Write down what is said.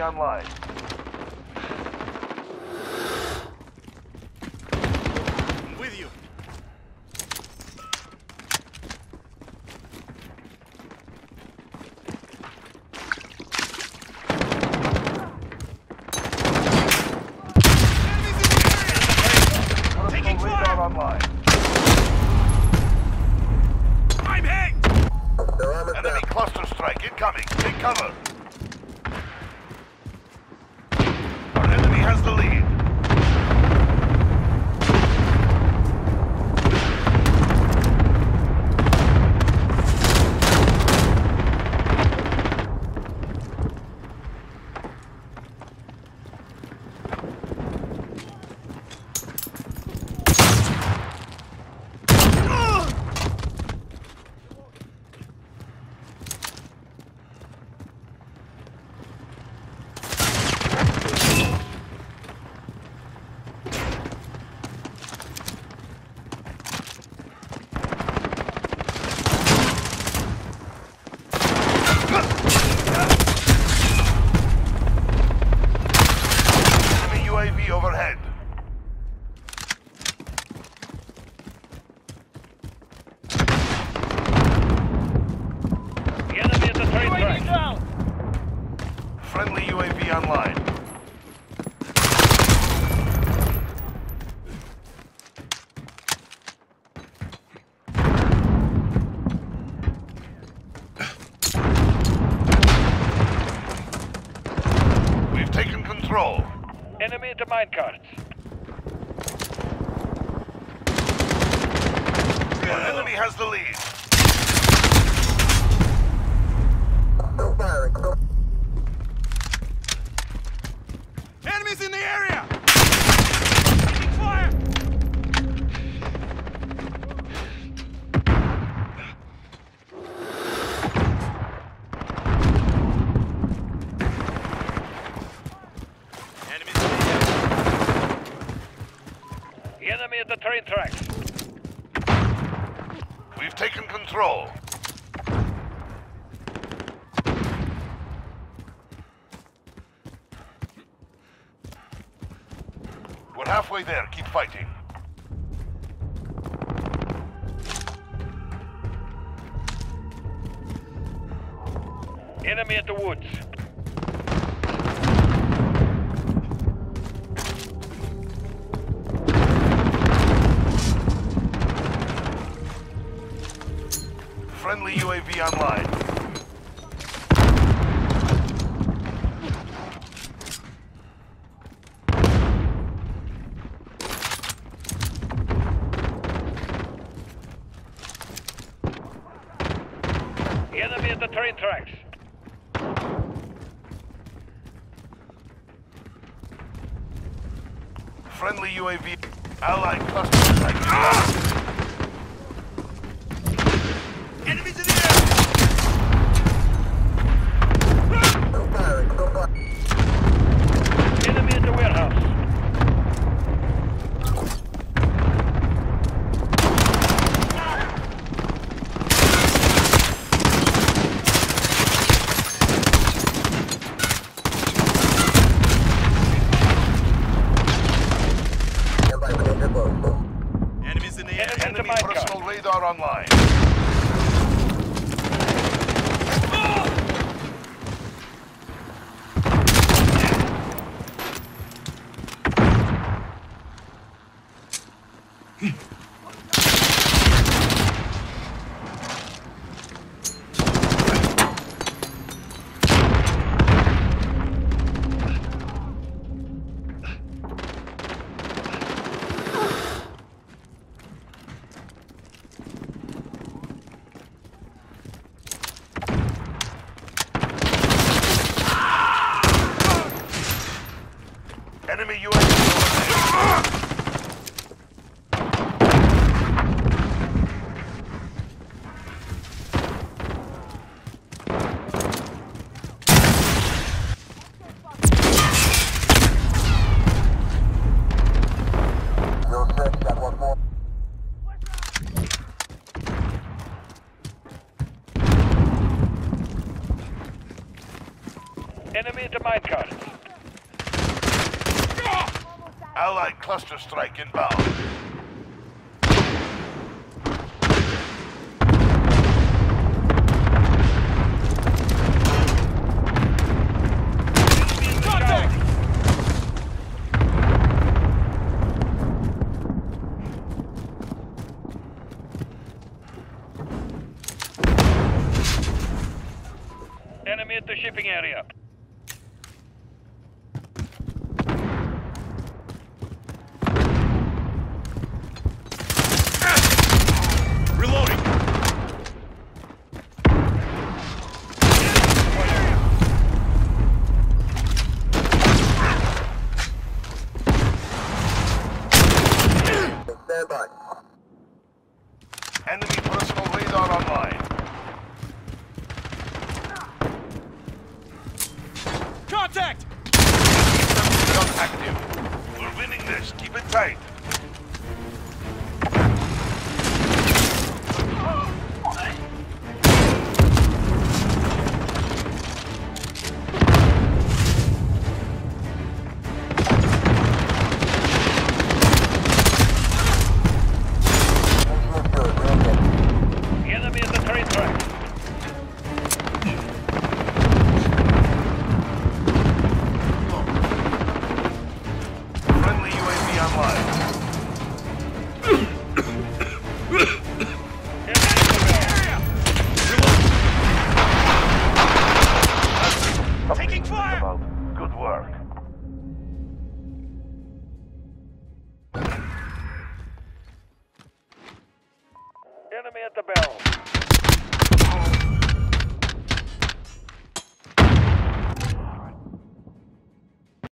UAV online. I'm with you. Taking fire! online. I'm hit! Enemy cluster strike incoming. Take cover. Our enemy has the lead. Enemy UAV overhead. The enemy at the train track. Friendly UAV online. We've taken control. Enemy at the minecarts. Our enemy has the lead. Enemies in the area! Taking fire! Enemies in the area. The enemy at tracks. We've taken control. We're halfway there. Keep fighting. Enemy at the woods. Friendly UAV online. The enemy at the train tracks. Friendly UAV. Allied cluster strike. Enemies Enemy personal radar online. Hmm. Cluster strike inbound. Enemy at the shipping area. Stand. Enemy personal radar online. Contact! Gun active. We're winning this. Keep it tight. Enemy at the bell.